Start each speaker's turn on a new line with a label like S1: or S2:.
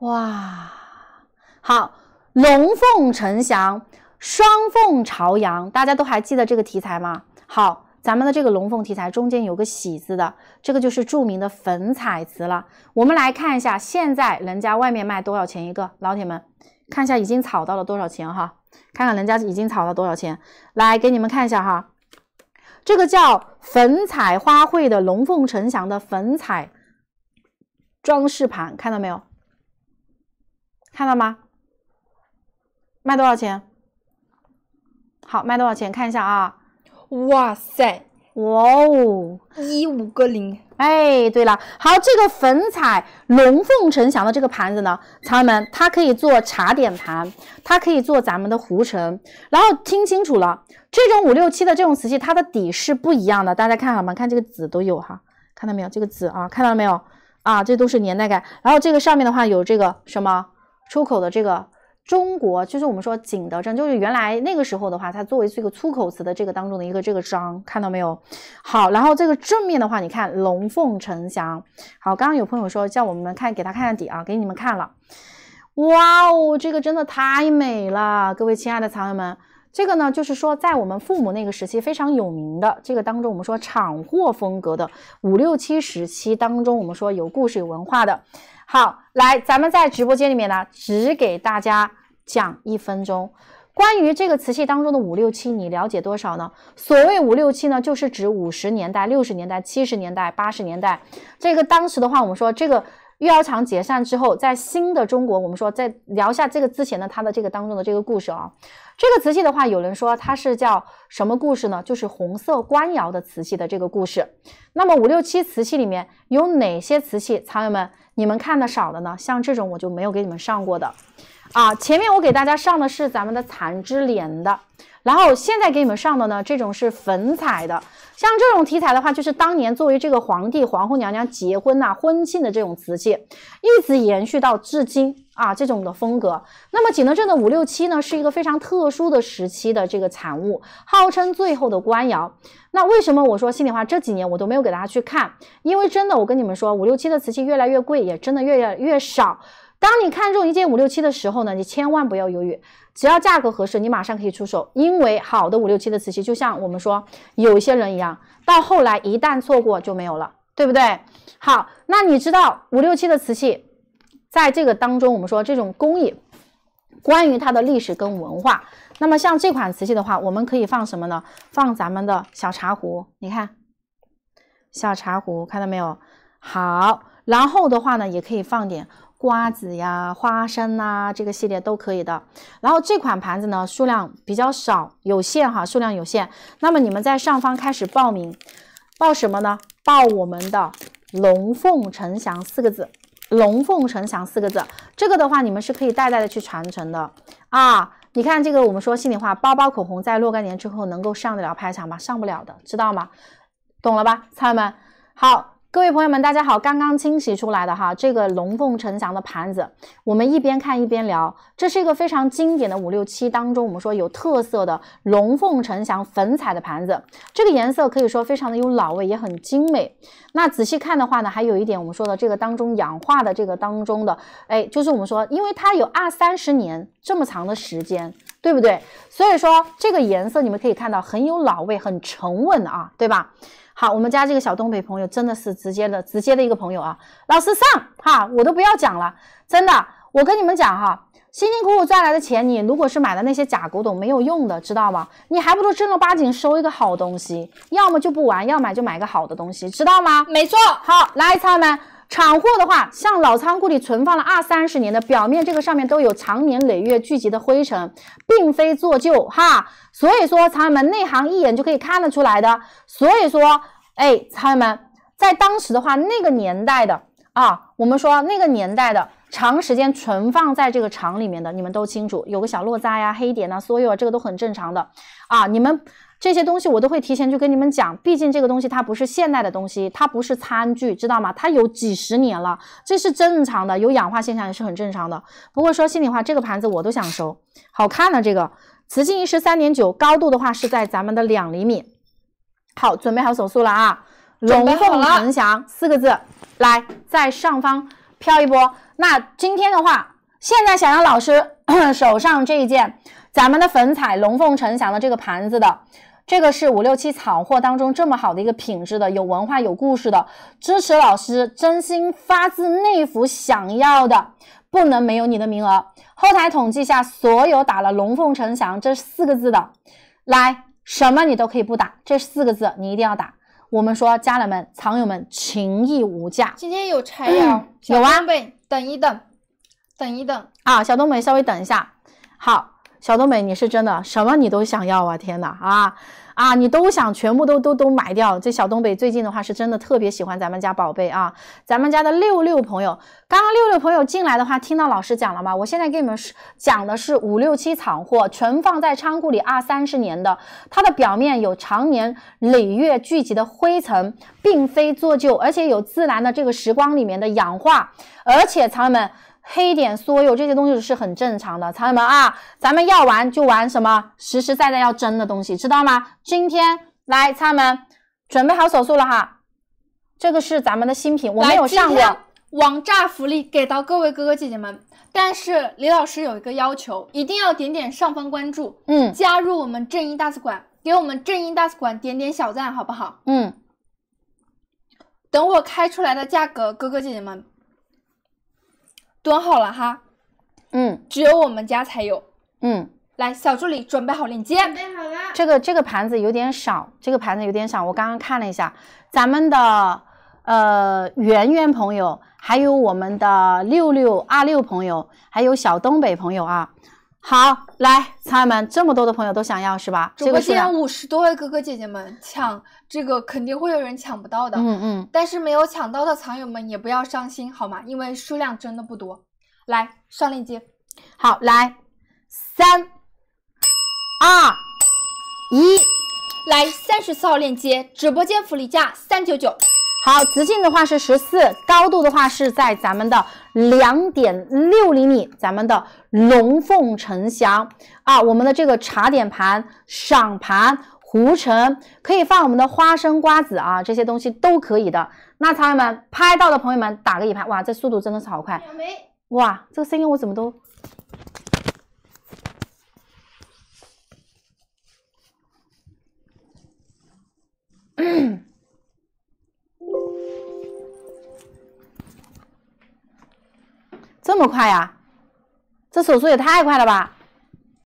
S1: 哇，好，龙凤呈祥，双凤朝阳，大家都还记得这个题材吗？好，咱们的这个龙凤题材中间有个喜字的，这个就是著名的粉彩瓷了。我们来看一下，现在人家外面卖多少钱一个？老铁们，看一下已经炒到了多少钱哈？看看人家已经炒到多少钱？来给你们看一下哈，这个叫粉彩花卉的龙凤呈祥的粉彩装饰盘，看到没有？看到吗？卖多少钱？好，卖多少钱？看一下啊！
S2: 哇塞，
S1: 哇哦，
S2: 一五个零。
S1: 哎，对了，好，这个粉彩龙凤呈祥的这个盘子呢，藏友们，它可以做茶点盘，它可以做咱们的壶承。然后听清楚了，这种五六七的这种瓷器，它的底是不一样的，大家看好吗？看这个紫都有哈，看到没有？这个紫啊，看到了没有？啊，这都是年代感。然后这个上面的话有这个什么？出口的这个中国，就是我们说景德镇，就是原来那个时候的话，它作为这个出口词的这个当中的一个这个章，看到没有？好，然后这个正面的话，你看龙凤呈祥。好，刚刚有朋友说叫我们看，给他看看底啊，给你们看了。哇哦，这个真的太美了，各位亲爱的藏友们，这个呢，就是说在我们父母那个时期非常有名的这个当中，我们说厂货风格的五六七时期当中，我们说有故事有文化的。好，来，咱们在直播间里面呢，只给大家讲一分钟。关于这个瓷器当中的五六七，你了解多少呢？所谓五六七呢，就是指五十年代、六十年代、七十年代、八十年代。这个当时的话，我们说这个御窑厂解散之后，在新的中国，我们说在聊一下这个之前的它的这个当中的这个故事啊。这个瓷器的话，有人说它是叫什么故事呢？就是红色官窑的瓷器的这个故事。那么五六七瓷器里面有哪些瓷器，藏友们？你们看的少的呢，像这种我就没有给你们上过的，啊，前面我给大家上的是咱们的蚕织莲的，然后现在给你们上的呢，这种是粉彩的，像这种题材的话，就是当年作为这个皇帝、皇后娘娘结婚呐、婚庆的这种瓷器，一直延续到至今啊，这种的风格。那么景德镇的五六七呢，是一个非常特殊的时期的这个产物，号称最后的官窑。那为什么我说心里话？这几年我都没有给大家去看，因为真的，我跟你们说，五六七的瓷器越来越贵，也真的越来越少。当你看中一件五六七的时候呢，你千万不要犹豫，只要价格合适，你马上可以出手。因为好的五六七的瓷器，就像我们说有些人一样，到后来一旦错过就没有了，对不对？好，那你知道五六七的瓷器，在这个当中，我们说这种工艺，关于它的历史跟文化。那么像这款瓷器的话，我们可以放什么呢？放咱们的小茶壶，你看，小茶壶看到没有？好，然后的话呢，也可以放点瓜子呀、花生呐，这个系列都可以的。然后这款盘子呢，数量比较少，有限哈，数量有限。那么你们在上方开始报名，报什么呢？报我们的“龙凤呈祥”四个字，“龙凤呈祥”四个字，这个的话你们是可以代代的去传承的啊。你看这个，我们说心里话，包包口红在若干年之后能够上得了拍场吗？上不了的，知道吗？懂了吧，朋友们？好。各位朋友们，大家好！刚刚清洗出来的哈，这个龙凤呈祥的盘子，我们一边看一边聊。这是一个非常经典的五六七当中，我们说有特色的龙凤呈祥粉彩的盘子。这个颜色可以说非常的有老味，也很精美。那仔细看的话呢，还有一点我们说的这个当中氧化的这个当中的，哎，就是我们说，因为它有二三十年这么长的时间，对不对？所以说这个颜色你们可以看到很有老味，很沉稳啊，对吧？好，我们家这个小东北朋友真的是直接的、直接的一个朋友啊！老师上哈，我都不要讲了，真的，我跟你们讲哈，辛辛苦苦赚来的钱，你如果是买的那些假古董，没有用的，知道吗？你还不如正儿八经收一个好东西，要么就不玩，要买就买个好的东西，知道吗？
S2: 没错。
S1: 好，来，朋友们。厂货的话，像老仓库里存放了二三十年的，表面这个上面都有长年累月聚集的灰尘，并非做旧哈。所以说，藏友们内行一眼就可以看得出来的。所以说，哎，藏友们，在当时的话，那个年代的啊，我们说那个年代的长时间存放在这个厂里面的，你们都清楚，有个小落渣呀、黑点呐，所有这个都很正常的啊，你们。这些东西我都会提前去跟你们讲，毕竟这个东西它不是现代的东西，它不是餐具，知道吗？它有几十年了，这是正常的，有氧化现象也是很正常的。不过说心里话，这个盘子我都想收，好看的这个瓷器一十三点九，高度的话是在咱们的两厘米。好，准备好手速了啊！龙凤呈祥四个字，来在上方飘一波。那今天的话，现在想让老师 手上这一件咱们的粉彩龙凤呈祥的这个盘子的。这个是五六七草货当中这么好的一个品质的，有文化有故事的，支持老师，真心发自内腑想要的，不能没有你的名额。后台统计下，所有打了“龙凤呈祥”这四个字的，来什么你都可以不打，这四个字你一定要打。我们说家人们、藏友们情谊无价。
S2: 今天有柴窑，
S1: 有啊，
S2: 等一等，等一等
S1: 啊，小东北稍微等一下，好。小东北，你是真的什么你都想要啊！天哪啊啊，你都想全部都都都买掉。这小东北最近的话是真的特别喜欢咱们家宝贝啊，咱们家的六六朋友，刚刚六六朋友进来的话，听到老师讲了吗？我现在给你们讲的是五六七藏货，存放在仓库里二三十年的，它的表面有常年累月聚集的灰尘，并非做旧，而且有自然的这个时光里面的氧化，而且藏友们。黑点缩油这些东西是很正常的，朋友们啊，咱们要玩就玩什么实实在在要真的东西，知道吗？今天来，朋友们准备好手速了哈，这个是咱们的新品，我没有上过。
S2: 王炸福利给到各位哥哥姐姐们，但是李老师有一个要求，一定要点点上方关注，
S1: 嗯，
S2: 加入我们正音大使馆，给我们正音大使馆点点小赞，好不好？
S1: 嗯，
S2: 等我开出来的价格，哥哥姐姐们。蹲好了哈，
S1: 嗯，
S2: 只有我们家才有，
S1: 嗯，
S2: 来，小助理准备好链接，
S3: 准备好了。
S1: 这个这个盘子有点少，这个盘子有点少，我刚刚看了一下，咱们的呃圆圆朋友，还有我们的六六二六朋友，还有小东北朋友啊。好，来，藏友们，这么多的朋友都想要是吧？
S2: 直播间五十多位哥哥姐姐们抢这个，肯定会有人抢不到的。
S1: 嗯嗯。
S2: 但是没有抢到的藏友们也不要伤心，好吗？因为数量真的不多。来上链接。
S1: 好，来，三二一，
S2: 来三十四号链接，直播间福利价三九九。
S1: 好，直径的话是十四，高度的话是在咱们的两点六厘米，咱们的龙凤呈祥啊，我们的这个茶点盘、赏盘、壶盛，可以放我们的花生、瓜子啊，这些东西都可以的。那朋友们拍到的朋友们打个一拍，哇，这速度真的是好快！哇，这个声音我怎么都。这这么快呀？这手速也太快了吧！